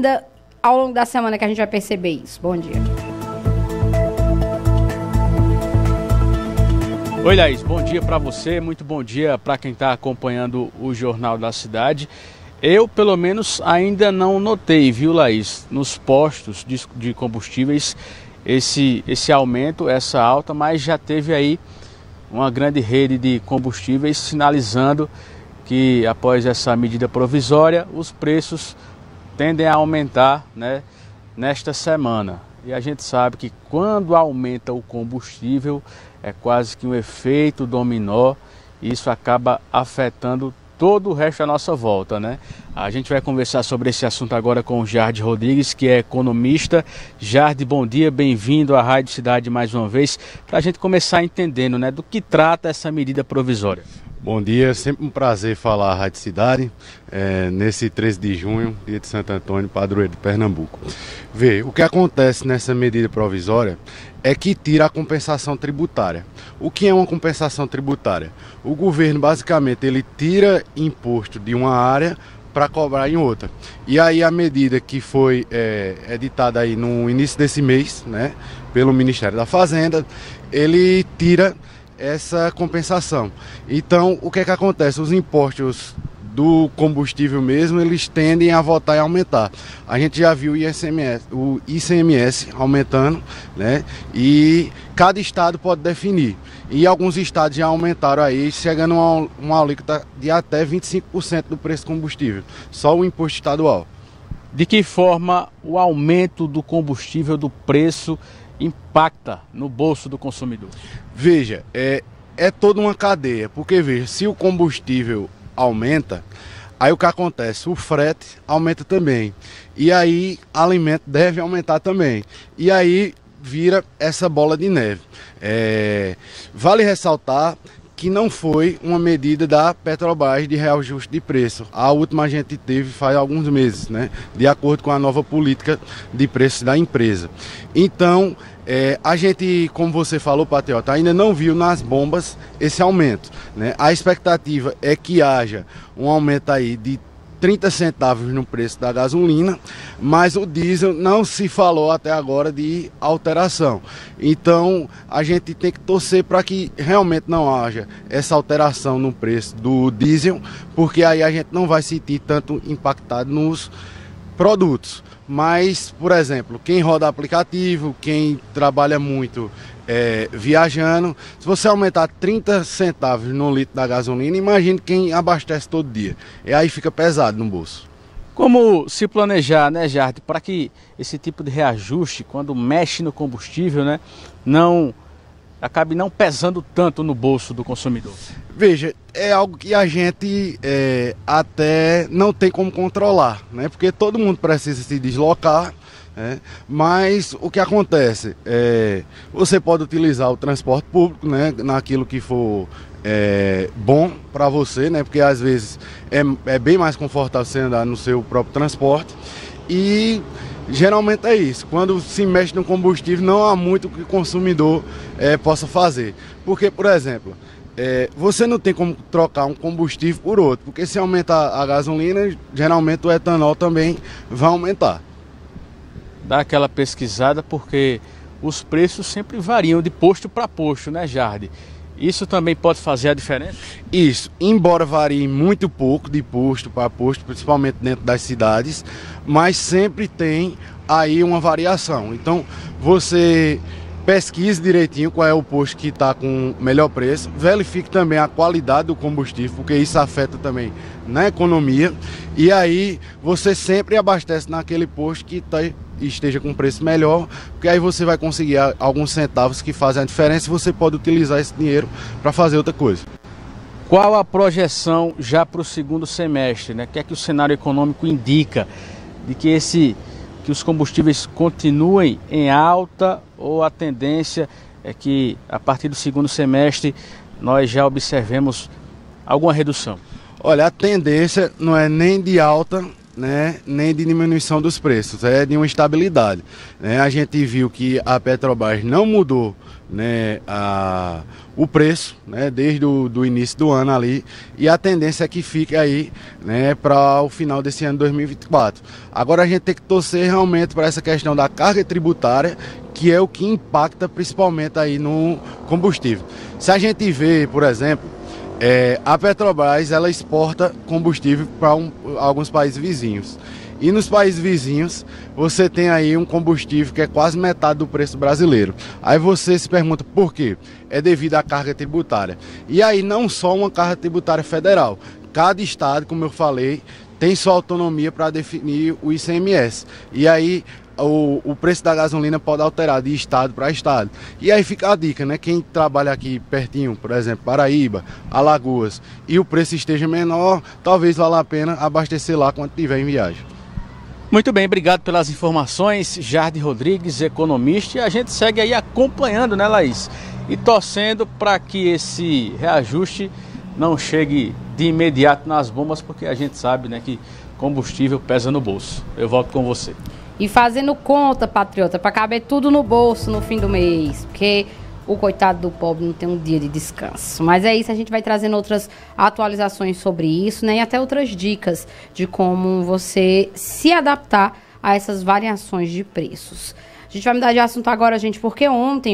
ainda ao longo da semana que a gente vai perceber isso? Bom dia. Oi, Laís, bom dia para você, muito bom dia para quem está acompanhando o Jornal da Cidade. Eu, pelo menos, ainda não notei, viu, Laís, nos postos de, de combustíveis esse, esse aumento, essa alta, mas já teve aí uma grande rede de combustíveis sinalizando que após essa medida provisória os preços tendem a aumentar né, nesta semana. E a gente sabe que quando aumenta o combustível, é quase que um efeito dominó, e isso acaba afetando todo o resto da nossa volta, né? A gente vai conversar sobre esse assunto agora com o Jardim Rodrigues, que é economista. Jardim, bom dia, bem-vindo à Rádio Cidade mais uma vez, para a gente começar entendendo, né, do que trata essa medida provisória. Bom dia, sempre um prazer falar a Rádio Cidade, é, nesse 13 de junho, dia de Santo Antônio, padroeiro de Pernambuco. Vê, o que acontece nessa medida provisória é que tira a compensação tributária. O que é uma compensação tributária? O governo, basicamente, ele tira imposto de uma área para cobrar em outra. E aí a medida que foi é, editada aí no início desse mês, né, pelo Ministério da Fazenda, ele tira essa compensação. Então, o que é que acontece? Os impostos do combustível mesmo, eles tendem a voltar e aumentar. A gente já viu o ICMS, o ICMS aumentando, né? E cada estado pode definir. E alguns estados já aumentaram aí, chegando a uma, alíquota de até 25% do preço do combustível, só o imposto estadual. De que forma o aumento do combustível, do preço, impacta no bolso do consumidor? Veja, é, é toda uma cadeia, porque veja, se o combustível aumenta, aí o que acontece? O frete aumenta também. E aí alimento deve aumentar também. E aí vira essa bola de neve. É, vale ressaltar que não foi uma medida da Petrobras de reajuste de preço. A última a gente teve faz alguns meses, né? De acordo com a nova política de preços da empresa. Então, é, a gente, como você falou, Patriota, ainda não viu nas bombas esse aumento. Né? A expectativa é que haja um aumento aí de 30 centavos no preço da gasolina, mas o diesel não se falou até agora de alteração. Então a gente tem que torcer para que realmente não haja essa alteração no preço do diesel, porque aí a gente não vai sentir tanto impactado nos produtos. Mas, por exemplo, quem roda aplicativo, quem trabalha muito é, viajando, se você aumentar 30 centavos no litro da gasolina, imagine quem abastece todo dia. E aí fica pesado no bolso. Como se planejar, né, Jardim, para que esse tipo de reajuste, quando mexe no combustível, né, não acabe não pesando tanto no bolso do consumidor? Veja, é algo que a gente é, até não tem como controlar, né? Porque todo mundo precisa se deslocar, né? mas o que acontece é você pode utilizar o transporte público, né? Naquilo que for é, bom para você, né? Porque às vezes é, é bem mais confortável você andar no seu próprio transporte e geralmente é isso. Quando se mexe no combustível, não há muito que o consumidor é, possa fazer. Porque, por exemplo, é, você não tem como trocar um combustível por outro, porque se aumentar a gasolina, geralmente o etanol também vai aumentar. Dá aquela pesquisada porque os preços sempre variam de posto para posto, né, Jardim? Isso também pode fazer a diferença? Isso, embora varie muito pouco de posto para posto, principalmente dentro das cidades, mas sempre tem aí uma variação. Então, você pesquise direitinho qual é o posto que está com melhor preço, verifique também a qualidade do combustível, porque isso afeta também na economia, e aí você sempre abastece naquele posto que tá, esteja com preço melhor, porque aí você vai conseguir alguns centavos que fazem a diferença e você pode utilizar esse dinheiro para fazer outra coisa. Qual a projeção já para o segundo semestre? Né? O que é que o cenário econômico indica de que esse que os combustíveis continuem em alta ou a tendência é que a partir do segundo semestre nós já observemos alguma redução? Olha, a tendência não é nem de alta né, nem de diminuição dos preços, é de uma estabilidade. Né? A gente viu que a Petrobras não mudou né, a, o preço né, desde o do início do ano ali e a tendência é que fique aí né, para o final desse ano 2024. Agora a gente tem que torcer realmente para essa questão da carga tributária que é o que impacta principalmente aí no combustível. Se a gente vê, por exemplo, é, a Petrobras ela exporta combustível para um, alguns países vizinhos. E nos países vizinhos, você tem aí um combustível que é quase metade do preço brasileiro. Aí você se pergunta por quê? É devido à carga tributária. E aí não só uma carga tributária federal. Cada estado, como eu falei, tem sua autonomia para definir o ICMS. E aí o, o preço da gasolina pode alterar de estado para estado. E aí fica a dica, né? Quem trabalha aqui pertinho, por exemplo, Paraíba, Alagoas, e o preço esteja menor, talvez valha a pena abastecer lá quando estiver em viagem. Muito bem, obrigado pelas informações, Jardim Rodrigues, economista, e a gente segue aí acompanhando, né, Laís? E torcendo para que esse reajuste não chegue de imediato nas bombas, porque a gente sabe, né, que combustível pesa no bolso. Eu volto com você. E fazendo conta, patriota, para caber tudo no bolso no fim do mês, porque o coitado do pobre não tem um dia de descanso. Mas é isso, a gente vai trazendo outras atualizações sobre isso, né? E até outras dicas de como você se adaptar a essas variações de preços. A gente vai mudar de assunto agora, gente, porque ontem